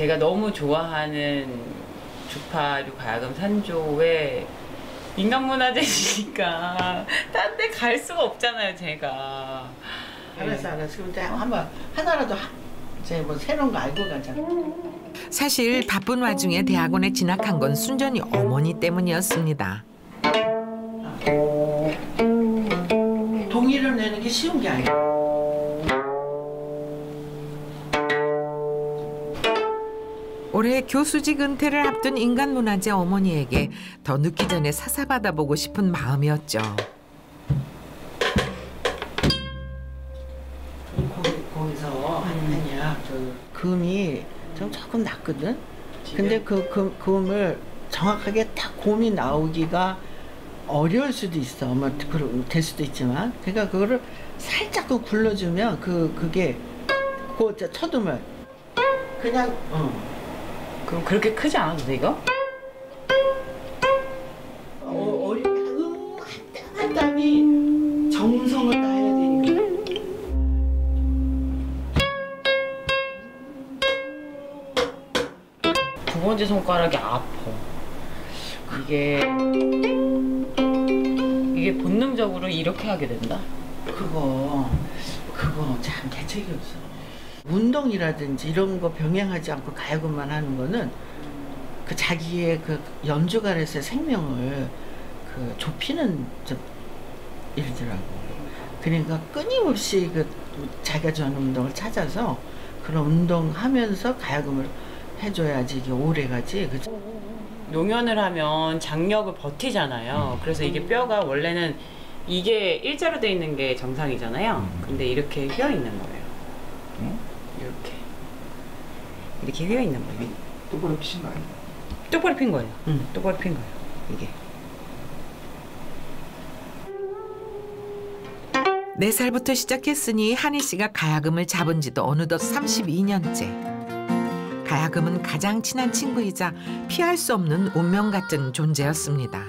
제가 너무 좋아하는 주파류 가야금 산조에 인간문화재니까 딴 데 갈 수가 없잖아요, 제가. 알았어 알았어. 그럼 이제 한번 하나라도 하, 이제 뭐 새로운 거 알고 가자. 사실 바쁜 와중에 대학원에 진학한 건 순전히 어머니 때문이었습니다. 동의를 내는 게 쉬운 게 아니야. 올해 교수직 은퇴를 앞둔 인간문화재 어머니에게 더 늦기 전에 사사받아보고 싶은 마음이었죠. 거기 거기서 아니야 그 금이 좀 조금 낮거든. 근데 그 금, 금을 정확하게 딱 곰이 나오기가 어려울 수도 있어. 뭐 그럴 될 수도 있지만, 그러니까 그거를 살짝 그 굴러주면 그 그게 그 쳐두면 그냥 어. 그럼 그렇게 크지 않아도 돼, 이거? 어, 어리 음한 땀이 정성을 다해야 되니까. 두 번째 손가락이 아파. 이게 이게 본능적으로 이렇게 하게 된다. 그거 그거 참 대책이 없어. 운동이라든지 이런 거 병행하지 않고 가야금만 하는 거는 그 자기의 그 연주가로서의 생명을 그 좁히는 좀 일이더라고. 그러니까 끊임없이 그 자기가 좋아하는 운동을 찾아서 그런 운동하면서 가야금을 해줘야지 이게 오래 가지. 그죠? 농연을 하면 장력을 버티잖아요. 그래서 이게 뼈가 원래는 이게 일자로 돼 있는 게 정상이잖아요. 근데 이렇게 휘어 있는 거예요. 이렇게 이렇게 휘어 있는 거예요. 똑바로 피신 거 아니에요? 똑바로 핀 거예요. 응. 똑바로 핀 거예요. 이게. 네살부터 시작했으니 한희 씨가 가야금을 잡은 지도 어느덧 32년째. 가야금은 가장 친한 친구이자 피할 수 없는 운명 같은 존재였습니다.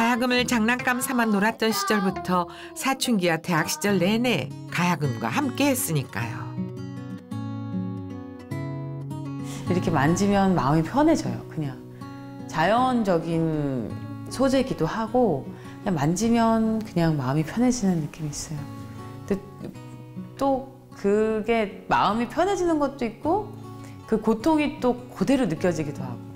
가야금을 장난감 삼아 놀았던 시절부터 사춘기와 대학 시절 내내 가야금과 함께 했으니까요. 이렇게 만지면 마음이 편해져요. 그냥 자연적인 소재이기도 하고 그냥 만지면 그냥 마음이 편해지는 느낌이 있어요. 근데 또 그게 마음이 편해지는 것도 있고 그 고통이 또 그대로 느껴지기도 하고